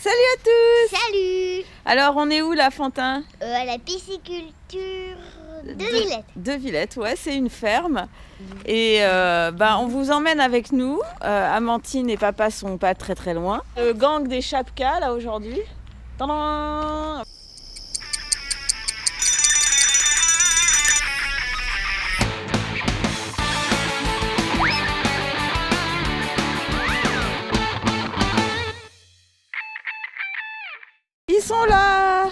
Salut à tous Salut Alors on est où là Fantin Euh, À la pisciculture de Villette. De Villette, ouais, c'est une ferme. Et euh, bah, on vous emmène avec nous. Euh, Amantine et papa sont pas très très loin. Le gang des Chapkas là aujourd'hui. Tadam Ils sont là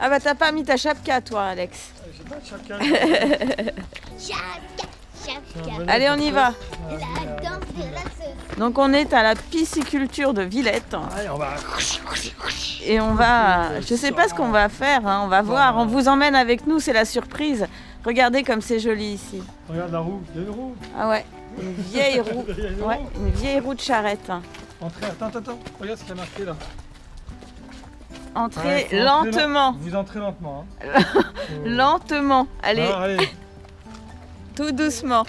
Ah bah t'as pas mis ta chapka toi Alex. J'ai pas de chacun. Chapka, chapka. Allez on y va La danse de la sauce. Donc on est à la pisciculture de Villette Allez, on va. et on va, je sais pas ce qu'on va faire, hein, on va voir, on vous emmène avec nous, c'est la surprise. Regardez comme c'est joli ici. Regarde la roue. Il y a une roue. Ah ouais, une vieille roue, ouais, une vieille roue de charrette. hein. Entrez, attends, attends, attends. Regarde ce qu'il y a marqué là. Entrez Ouais, lentement, lent- Vous entrez lentement. Hein. Lentement. Allez, Ah, allez. tout doucement.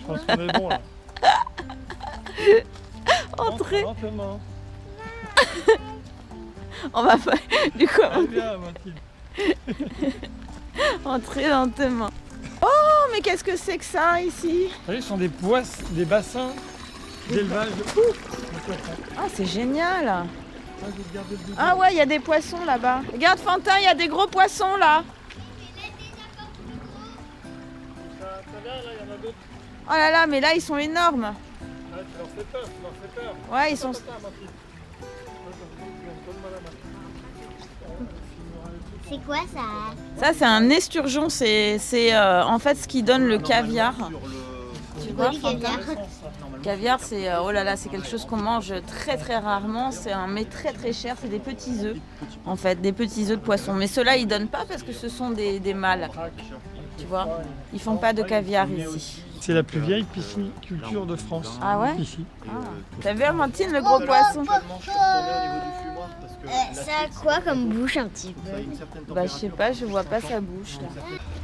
Je pense qu'on est bon là. Entrez. Lentement. On va pas, du coup, Mathilde. entrez lentement. Oh, mais qu'est-ce que c'est que ça ici? Vous voyez, ce sont des poisses, des bassins d'élevage. Ah, c'est génial. Ah, ouais, il y a des poissons là-bas. Regarde Fantin, il y a des gros poissons là. Ça, ça vient là, il y en a d'autres. Oh là là, mais là ils sont énormes. Ouais, ils sont. C'est quoi ça Ça, c'est un esturgeon. C'est c'est, euh, en fait ce qui donne le caviar. Tu vois, du caviar Caviar, c'est euh, oh là là, c'est quelque chose qu'on mange très très rarement. C'est un mets très très cher. C'est des petits œufs, en fait, des petits œufs de poisson. Mais ceux-là, ils donnent pas parce que ce sont des, des mâles. Tu vois, ils font pas de caviar ici. C'est la plus vieille pisciculture de France. Ah ouais Ici. Ah. T'as vu Amantine le gros poisson Euh, Ça a quoi comme bouche un petit peu Bah je sais pas, je vois pas sa bouche là.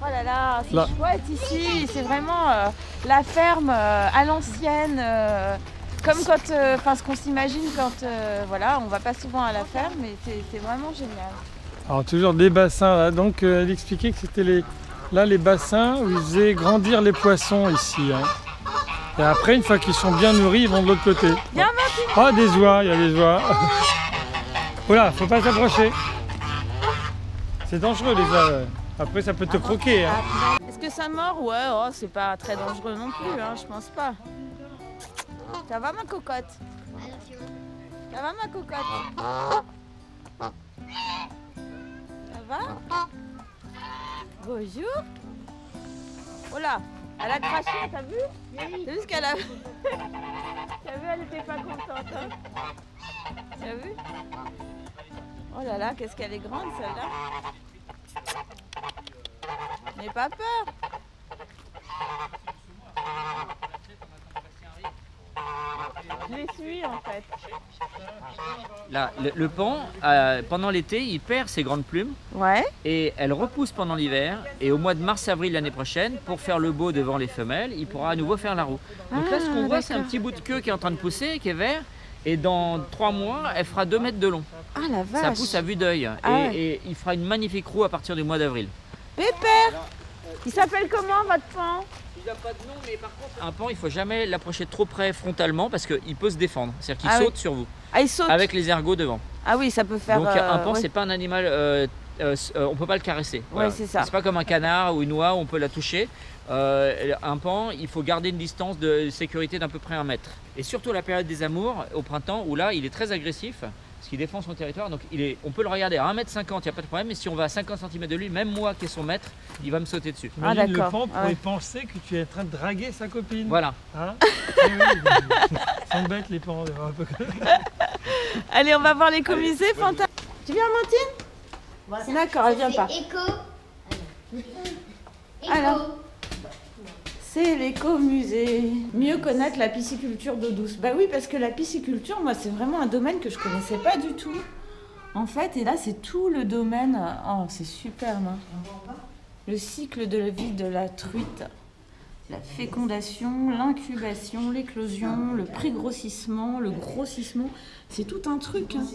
Oh là là, c'est chouette ici, c'est vraiment euh, la ferme euh, à l'ancienne, euh, comme quand, enfin ce qu'on s'imagine quand, voilà, on va pas souvent à la ferme, mais c'est vraiment génial. Alors toujours des bassins là. Donc elle expliquait que c'était les là les bassins où ils faisaient grandir les poissons ici. hein. Et après une fois qu'ils sont bien nourris, ils vont de l'autre côté. Viens, Oh des oies, il y a des oies. Voilà, faut pas s'approcher. C'est dangereux les oies. Après ça peut te croquer. hein. Est-ce que ça mord? Ouais, oh, c'est pas très dangereux non plus, hein, je pense pas. Ça va ma cocotte? Ça va ma cocotte? Ça va? Bonjour Oh là Elle a craché, t'as vu? T'as vu ce qu'elle a T'as vu, elle était pas contente. Hein T'as vu? Oh là là, qu'est-ce qu'elle est grande celle-là N'aie pas peur Je les suis en fait. Là, le, le pan, euh, pendant l'été, il perd ses grandes plumes Ouais. et elle repousse pendant l'hiver. Et au mois de mars-avril l'année prochaine, pour faire le beau devant les femelles, il pourra à nouveau faire la roue. Donc là, ce qu'on Ah, voit, c'est un petit bout de queue qui est en train de pousser, qui est vert. Et dans trois mois, elle fera 2 mètres de long. Ah la vache. Ça pousse à vue d'œil. Ah et, ouais. et il fera une magnifique roue à partir du mois d'avril. Pépère Il s'appelle comment votre pan? Il n'a pas de nom, mais par contre. Un pan, il faut jamais l'approcher trop près frontalement parce qu'il peut se défendre. C'est-à-dire qu'il Ah oui. saute sur vous, Ah il saute avec les ergots devant. Ah oui, ça peut faire. Donc euh, un pan, ouais. c'est pas un animal, euh, euh, euh, on peut pas le caresser. Ouais, c'est ça. C'est pas comme un canard ou une oie où on peut la toucher. Euh, un pan, il faut garder une distance de sécurité d'à peu près un mètre. Et surtout la période des amours, au printemps, où là, il est très agressif, parce qu'il défend son territoire. Donc il est, on peut le regarder à 1m50, il n'y a pas de problème. Mais si on va à 50 cm de lui, même moi qui est son maître, il va me sauter dessus. Ah, Imagine, le pan pourrait ouais. penser que tu es en train de draguer sa copine. Voilà. Hein oui, ils sont bêtes les pans. un peu comme- Allez, on va voir l'écomusée, Fanta. Tu viens, Amantine D'accord, elle vient pas. Éco. Alors. C'est l'écomusée. Mieux connaître la pisciculture d'eau douce. Bah oui, parce que la pisciculture, moi, c'est vraiment un domaine que je connaissais pas du tout. En fait, et là, c'est tout le domaine. Oh, c'est superbe. hein. Le cycle de la vie de la truite. la fécondation, l'incubation, l'éclosion, le pré-grossissement, le grossissement. C'est tout un truc. hein.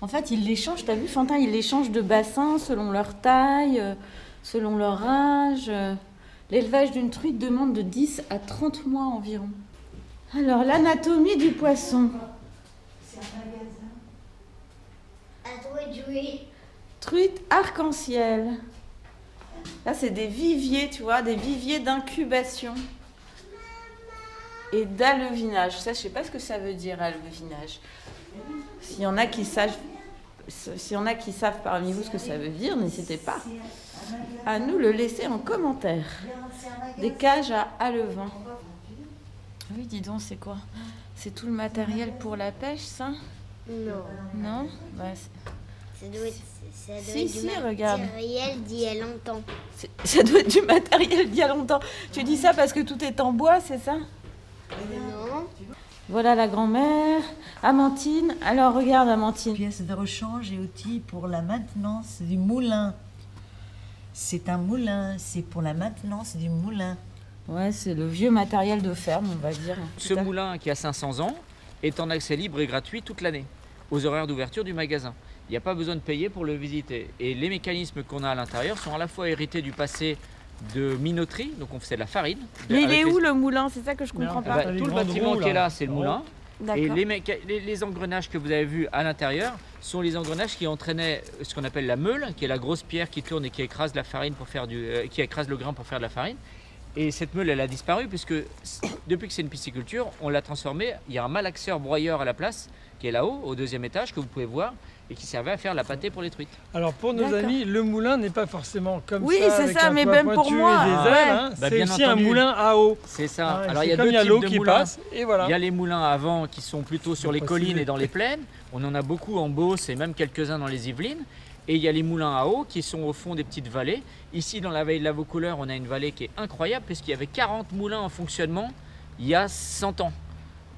En fait, ils les changent, t'as vu, Fantin, ils les changent de bassin selon leur taille, euh, selon leur âge. L'élevage d'une truite demande de 10 à 30 mois environ. Alors, l'anatomie du poisson. Toi de jouer. Truite arc-en-ciel. Là, c'est des viviers, tu vois, des viviers d'incubation et d'alevinage. Ça, je sais pas ce que ça veut dire, alevinage. S'il y en a qui savent, s'il y en a qui savent parmi vous ce que ça veut dire, n'hésitez pas à nous le laisser en commentaire. Des cages à alevin. Oui, dis donc, c'est quoi? C'est tout le matériel pour la pêche, ça? Non. Non? Bah, c'est- Ça doit être, ça doit Si, être si, du regarde. matériel d'il y a longtemps. C'est- Ça doit être du matériel d'il y a longtemps. Tu dis ça parce que tout est en bois, c'est ça? Non. Voilà la grand-mère. Amantine. Alors regarde Amantine. Pièces de rechange et outils pour la maintenance du moulin. C'est un moulin, c'est pour la maintenance du moulin. Ouais, c'est le vieux matériel de ferme, on va dire. Ce moulin qui a 500 ans est en accès libre et gratuit toute l'année, aux horaires d'ouverture du magasin. Il n'y a pas besoin de payer pour le visiter. Et les mécanismes qu'on a à l'intérieur sont à la fois hérités du passé de minoterie, donc on faisait de la farine. de- Mais il est les- où le moulin? C'est ça que je comprends Merde. Ah pas. bah, Tout le bâtiment roues, qui est là. c'est le moulin. Et les, méca- les- les engrenages que vous avez vus à l'intérieur sont les engrenages qui entraînaient ce qu'on appelle la meule, qui est la grosse pierre qui tourne et qui écrase la farine pour faire du, euh, qui écrase le grain pour faire de la farine. Et cette meule, elle a disparu puisque depuis que c'est une pisciculture, on l'a transformée. Il y a un malaxeur broyeur à la place qui est là-haut, au deuxième étage, que vous pouvez voir et qui servait à faire la pâtée pour les truites. Alors pour nos amis, le moulin n'est pas forcément comme Oui, ça. c'est avec ça, un mais toit même pour moi, et des ouais. ailes, hein. Bah, c'est aussi entendu. un moulin à eau. C'est ça. Ah, Alors il y c'est a deux y a types l'eau de qui moulins. passe et voilà. Il y a les moulins à vent qui sont plutôt sur les collines et dans les plaines. On en a beaucoup en Beauce et même quelques-uns dans les Yvelines. Et il y a les moulins à eau qui sont au fond des petites vallées. Ici, dans la vallée de la Vaucouleur, on a une vallée qui est incroyable puisqu'il y avait 40 moulins en fonctionnement il y a 100 ans.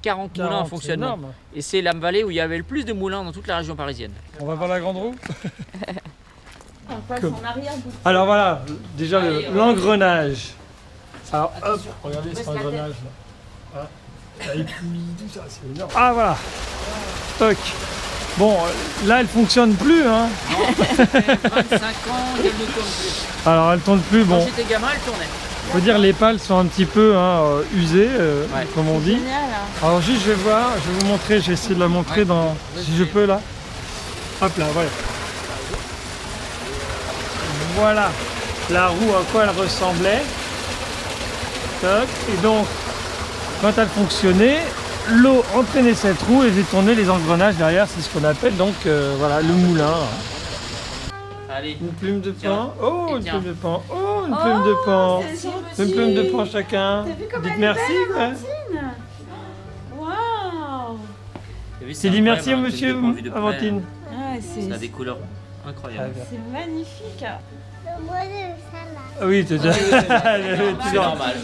40, moulins en 40, c'est fonctionnement. énorme. Et c'est la vallée où il y avait le plus de moulins dans toute la région parisienne. On va voir la grande roue. On passe Que- en arrière. Alors voilà, déjà le- l'engrenage. Alors hop, regardez cet engrenage là. Ah, épuise, tout ça, c'est énorme. Ah voilà. Toc. Bon, euh, là elle fonctionne plus. Hein. 25 ans qu'elle ne tourne plus. Alors elle tourne plus. Quand Bon, j'étais gamin, elle tournait. faut dire les pales sont un petit peu hein, euh, usées, euh, Ouais. comme on dit. Génial. hein. Alors juste je vais voir, je vais vous montrer, je vais essayer de la montrer Ouais. dans. Si je peux là. Hop là, voilà. Voilà la roue à quoi elle ressemblait. Toc. Et donc, quand elle fonctionnait, l'eau entraînait cette roue et faisait tourner les engrenages derrière, c'est ce qu'on appelle donc euh, voilà le moulin. Allez. Une plume de pan. Oh, une plume de pan. Oh, une plume de pan. c'est gentil. Une plume de pan chacun. T'as vu comme Dites merci. C'est dit merci à monsieur Avantine. Ah, Ça a c'est des couleurs incroyables. bien. c'est magnifique. Ah oui. C'est normal.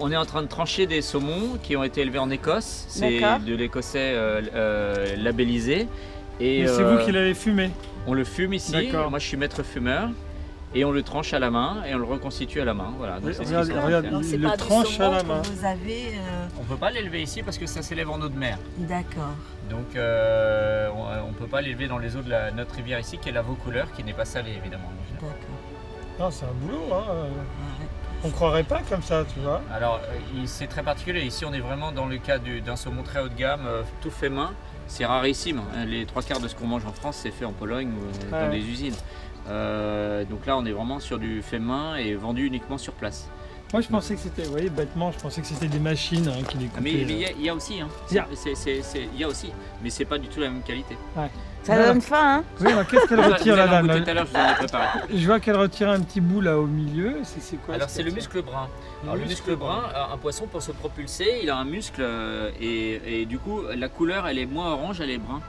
On est en train de trancher des saumons qui ont été élevés en Écosse. C'est de l'écossais euh, euh, labellisé. Et c'est euh, vous qui l'avez fumé. on le fume ici. Moi, je suis maître fumeur. Et on le tranche à la main et on le reconstitue à la main. Voilà. Donc, Regarde, regarde, pas le tranche à saumon la main. Vous avez. euh, On peut pas l'élever ici parce que ça s'élève en eau de mer. D'accord. Donc euh, on, on peut pas l'élever dans les eaux de la, notre rivière ici, qui est la Vaucouleur, qui n'est pas salée évidemment. D'accord. Non, c'est un boulot. Hein. On croirait pas comme ça, tu vois. Alors, euh, c'est très particulier. Ici, on est vraiment dans le cas du- d'un saumon très haut de gamme, euh, tout fait main. C'est rarissime. hein. Les trois quarts de ce qu'on mange en France, c'est fait en Pologne ou euh, Ouais. dans des usines. Euh, donc là, on est vraiment sur du fait main et vendu uniquement sur place. Moi, je pensais que c'était, vous voyez, bêtement, je pensais que c'était des machines hein, qui les Ah, Mais coupaient. mais il y, a- il y a aussi. Hein. Il y a. C'est- c'est- c'est- Il y a aussi. Mais c'est pas du tout la même qualité. Ça donne faim, hein Oui, alors qu'est-ce qu'elle retire, la dame là tout à l'heure, je vous en ai préparé. Je vois qu'elle retire un petit bout là au milieu. C'est c'est quoi Alors ce c'est le muscle brun. Le Alors, le muscle brun, euh, un poisson pour se propulser, il a un muscle euh, et, et du coup la couleur elle est moins orange, elle est brun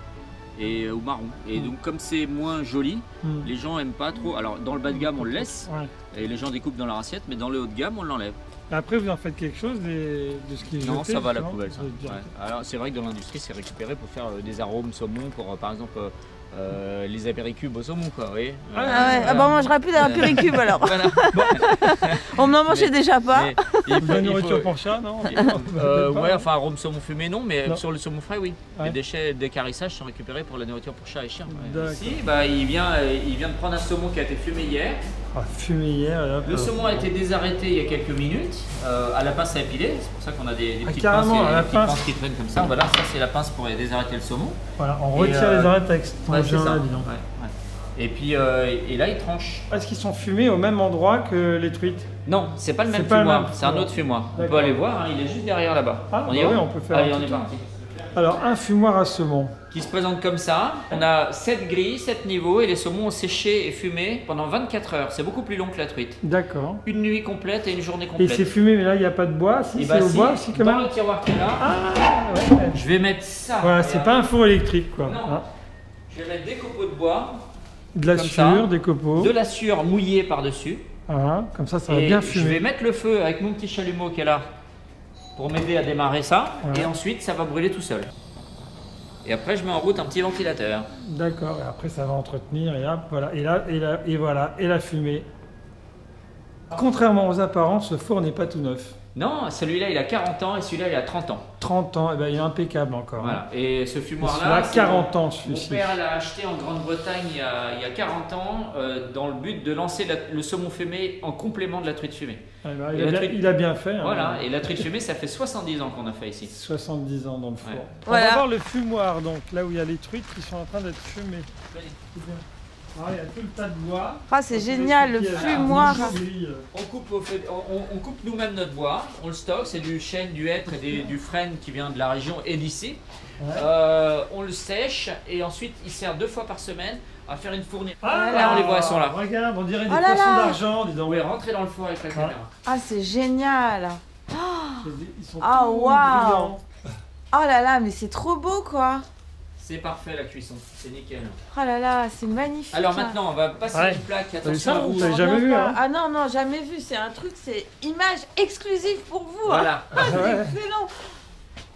et euh, ou marron. Et Mm. donc comme c'est moins joli, Hmm. les gens aiment pas trop. Alors dans le bas de gamme on le laisse Ouais. et les gens découpent dans leur assiette, mais dans le haut de gamme on l'enlève. Et Après, vous en faites quelque chose des- de ce qui est Non, jeté, ça va à la poubelle. Ça. Ouais. Alors c'est vrai que dans l'industrie c'est récupéré pour faire euh, des arômes saumon, pour euh, par exemple euh, les apéricubes au saumon, quoi, oui. Ah ouais, ah bah on mangera plus d'apéricube alors. Voilà. On n'en mangeait Mais- déjà pas. Mais il faut- De la nourriture faut- pour chat, non Euh, ouais, enfin arôme saumon fumé non, mais Non. sur le saumon frais oui. Ouais. Les déchets d'écarissage sont récupérés pour la nourriture pour chat et chien. Ici, bah, il, vient, euh, il vient de prendre un saumon qui a été fumé hier. Ah, Le euh, saumon a été désarrêté il y a quelques minutes euh, à la pince à épiler. C'est pour ça qu'on a des, des Ah, petites, pinces, des pince. pinces qui traînent comme ça. Voilà, ça c'est la pince pour désarrêter le saumon. Voilà, on Et, retire euh, les arêtes avec ton Ouais, c'est gin, ça. là. Ouais, ouais. Et puis euh, et là il tranche. Est-ce qu'ils sont fumés au même endroit que les truites? Non, c'est pas le même fumoir, c'est un autre fumoir. On peut aller voir, hein, il est juste derrière là-bas. Ah, on y bah va oui, on peut faire Allez, on est parti. Alors, un fumoir à saumon. qui se présente comme ça. On a 7 grilles, 7 niveaux et les saumons ont séché et fumé pendant 24 heures. C'est beaucoup plus long que la truite. D'accord. Une nuit complète et une journée Et complète. c'est fumé, mais là, il n'y a pas de bois. Si, Et c'est bah, au si, bois, si, quand dans même. le tiroir qui est là, Ah, ouais. je vais mettre ça. Voilà, c'est pas un four électrique, quoi. Non. Hein. Je vais mettre des copeaux de bois, De la sueur, des copeaux. de la sueur mouillée par-dessus. Voilà, comme ça, ça va et bien je fumer. vais mettre le feu avec mon petit chalumeau qui est là pour m'aider à démarrer ça. Et ensuite, ça va brûler tout seul. Et après, je mets en route un petit ventilateur. D'accord, et après, ça va entretenir, et hop, voilà. Et là, et là, et voilà, et la fumée. Contrairement aux apparences, ce four n'est pas tout neuf. Non, celui-là, il a 40 ans et celui-là, il a 30 ans. 30 ans, et ben, il est impeccable encore. hein. Voilà. Et ce fumoir-là, celui-là, c'est 40 ans, Mon celui-ci. père l'a acheté en Grande-Bretagne il, y a- il y a 40 ans euh, dans le but de lancer la- le saumon fumé en complément de la truite fumée. Ah, ben, il, a la bien, truite- il a bien fait. hein. Voilà, et la truite fumée, ça fait 70 ans qu'on a fait ici. 70 ans dans le four. Ouais. On va voir le fumoir, donc là où il y a les truites qui sont en train d'être fumées. Ah, il y a tout le tas de bois. Ah, c'est génial, le fumoir. On coupe, au fait- on, coupe nous-mêmes notre bois, on le stocke, c'est du chêne, du hêtre et des- du frêne qui vient de la région et d'ici. Ouais. Euh, on le sèche et ensuite il sert deux fois par semaine à faire une fournie. Ah, Voilà, on les voit, elles sont là. Regarde, on dirait des Oh là poissons là. d'argent, dis donc. pouvez rentrer dans le four avec la caméra. Ah, c'est génial. Ils sont Ah, waouh. brillants. Oh là là, mais c'est trop beau quoi. C'est parfait la cuisson, c'est nickel. Oh là là, c'est magnifique. Alors maintenant on va passer Ouais. une plaque, vu attention ça, à vous. jamais vu, hein. Ah non, non, jamais vu. C'est un truc, c'est image exclusive pour vous. hein. Voilà. Ah ouais. Excellent.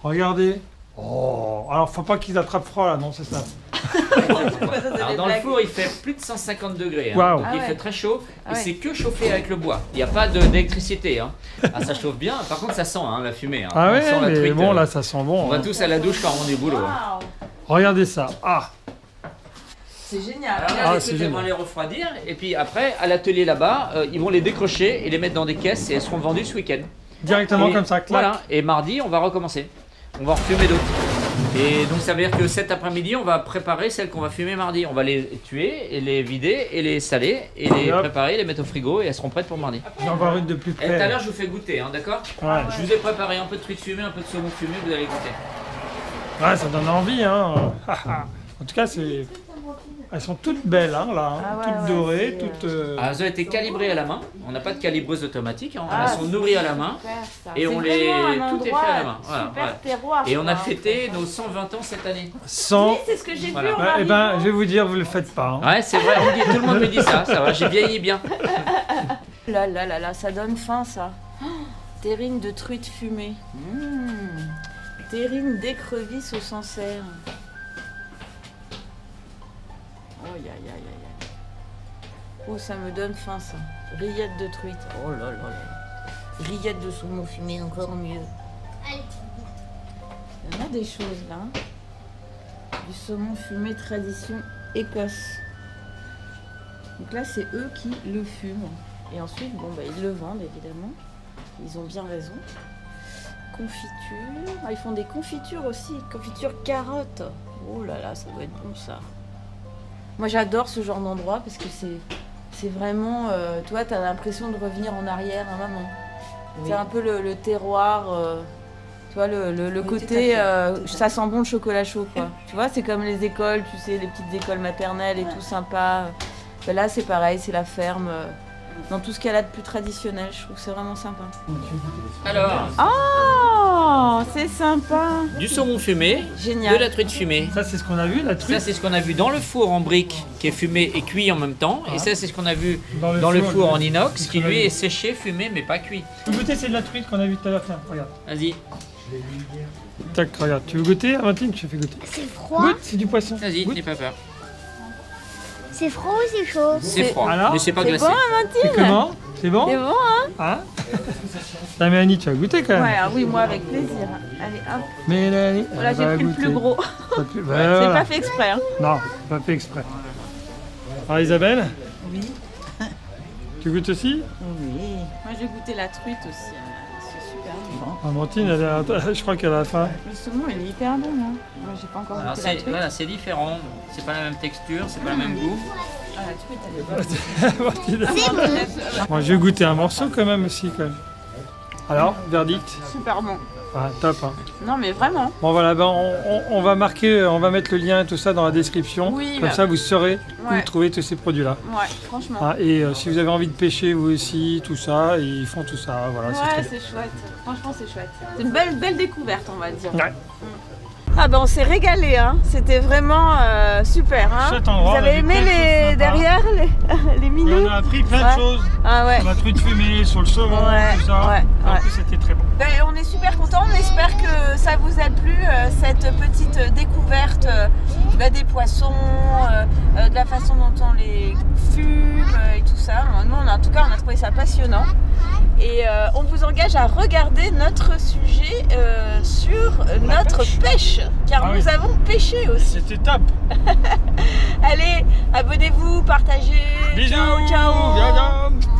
Regardez. Oh, alors faut pas qu'ils attrapent froid là, non, c'est ça. Pourquoi ça, c'est Alors des dans le blagues four il fait plus de 150 degrés. hein. Waouh. Donc Ah il ouais. fait très chaud Ah et ouais. c'est que chauffé avec le bois. Il n'y a pas de- d'électricité. Hein. Ah ça chauffe bien. Par contre ça sent hein, la fumée. hein. Ah On ouais, sent la mais truite, bon euh, là ça sent On bon. va hein. tous à la douche quand on du boulot. hein. Waouh. Regardez ça. Ah, C'est génial. Alors là, Ah, les c'est trucs, elles vont génial. les refroidir et puis après à l'atelier là-bas, euh, ils vont les décrocher et les mettre dans des caisses et elles seront vendues ce week-end. directement Et comme ça, clac. Voilà. Et mardi on va recommencer. On va refumer d'autres. Et donc ça veut dire que cet après-midi on va préparer celles qu'on va fumer mardi. On va les tuer et les vider et les saler et les hop. préparer, les mettre au frigo et elles seront prêtes pour mardi. Je vais en voir une de plus Et tout à près. l'heure je vous fais goûter, hein, d'accord Ouais. Je vous ai préparé un peu de truite fumée, un peu de saumon fumé, vous allez goûter. Ouais, ça donne envie, hein. en tout cas, c'est. Elles sont toutes belles, hein, là. hein. Ah ouais, toutes ouais, dorées, euh, toutes. euh, Ah, elles ont été calibrées à la main. On n'a pas de calibreuse automatique, hein. Ah, elles sont nourries à la main. Super. Et on les- tout est fait à la main. Voilà, super voilà. terroir. Et on a fêté nos 120 ans cette année. Sans. Oui, c'est ce que j'ai Voilà. vu en Bah, eh ben, je vais vous dire, vous le faites pas. hein. Ouais, c'est vrai, on me dit- tout le monde me dit ça, ça va, j'ai vieilli bien. Là, là, là, là, ça donne faim, ça. Oh, terrine de truite fumée. Mmh. Terrine d'écrevisse au Sancerre. Oh, aïe, aïe, aïe. Oh, ça me donne faim, ça. Rillettes de truite. Oh là là là. Rillettes de saumon fumé, encore mieux. Il y en a des choses, là. Du saumon fumé tradition écosse. Donc là, c'est eux qui le fument. Et ensuite, bon, bah, ils le vendent, évidemment. Ils ont bien raison. Confiture. Ah, ils font des confitures aussi. Confiture carotte. Oh là là, ça doit être bon, ça. Moi, j'adore ce genre d'endroit parce que c'est... C'est vraiment... euh, toi, t'as l'impression de revenir en arrière un moment. C'est un peu le, le terroir... euh, tu vois, le, le- le Oui, tout à côté... euh, ça sent bon le chocolat chaud, quoi. tu vois, c'est comme les écoles, tu sais, les petites écoles maternelles et Ouais. tout sympa. Ben là, c'est pareil, c'est la ferme. Dans tout ce qu'elle a de plus traditionnel, je trouve que c'est vraiment sympa. Alors, Oh, c'est sympa. du saumon fumé, de Génial. la truite fumée. Ça, c'est ce qu'on a vu, la Ça, truite. c'est ce qu'on a vu dans le four en brique, qui est fumé et cuit en même temps. Et ça, c'est ce qu'on a vu Dans dans le four en inox, qui lui est séché, fumé, mais pas cuit. Tu veux goûter, c'est de la truite qu'on a vu tout à l'heure. Tiens, regarde. Vas-y, Tac, regarde. Tu veux goûter, Amandine Je te fais goûter. C'est froid. Goûte, c'est du poisson. vas-y, Goûte. n'aie pas peur. C'est froid ou c'est chaud C'est froid, Alors mais c'est pas C'est glacé. bon, Amandine C'est comment C'est bon C'est bon, hein Hein La Mélanie, tu as goûté quand même Ouais, ah oui, moi avec plaisir. Allez, hop. Mélanie, Voilà, elle j'ai va pris le goûter. plus gros. C'est voilà. pas fait exprès. Hein. Non, pas fait exprès. Alors Isabelle, Oui. tu goûtes aussi Oui. Moi, j'ai goûté la truite aussi. hein. Amandine, elle a- je crois qu'elle a faim. Le saumon, il est hyper bon. Hein. Moi, j'ai pas encore Alors, goûté la c'est truite. voilà, c'est différent, c'est pas la même texture, c'est pas le même goût. Ah, la truite, elle est bonne. Amandine. C'est bon. Bon, je vais goûter un morceau quand même aussi. Quand même. Alors, verdict? Super bon. Ah, Top. hein. Non, mais vraiment. Bon voilà, ben, on, on- on va marquer, on va mettre le lien et tout ça dans la description. Oui, Comme bah. ça, vous saurez Ouais. où trouver tous ces produits-là. Ouais, franchement. Ah, et euh, si vous avez envie de pêcher vous aussi, tout ça, ils font tout ça. Voilà, Ouais, c'est chouette. Franchement, c'est chouette. C'est une belle, belle découverte, on va dire. Ouais. Ah ben on s'est régalé, hein. c'était vraiment euh, super. Hein. Cet endroit, Vous avez aimé de les derrière les, les minous on a appris plein Ouais. de choses. Ah ouais. On a truite fumée sur le saumon, Ouais, tout ça. ouais, En plus, c'était très bon. Ben, on est super contents, on espère que ça vous a plu, euh, cette petite découverte euh, ben, des poissons, de la façon dont on les fume et tout ça. Nous, on a- en tout cas, on a trouvé ça passionnant. Et euh, on vous engage à regarder notre sujet euh, sur notre pêche. car Ah nous oui. avons pêché aussi. C'était top. Allez, abonnez-vous, partagez. Bisous. Ciao, ciao. Ciao, ciao.